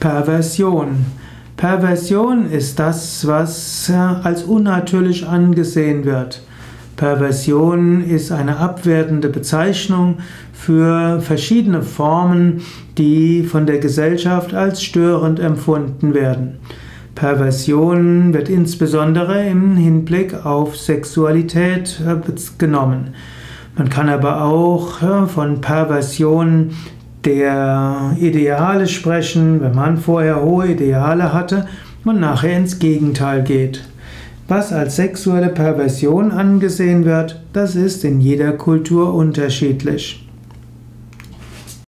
Perversion. Perversion ist das, was als unnatürlich angesehen wird. Perversion ist eine abwertende Bezeichnung für verschiedene Formen, die von der Gesellschaft als störend empfunden werden. Perversion wird insbesondere im Hinblick auf Sexualität äh, genommen. Man kann aber auch äh, von Perversion der Ideale sprechen, wenn man vorher hohe Ideale hatte und nachher ins Gegenteil geht. Was als sexuelle Perversion angesehen wird, das ist in jeder Kultur unterschiedlich.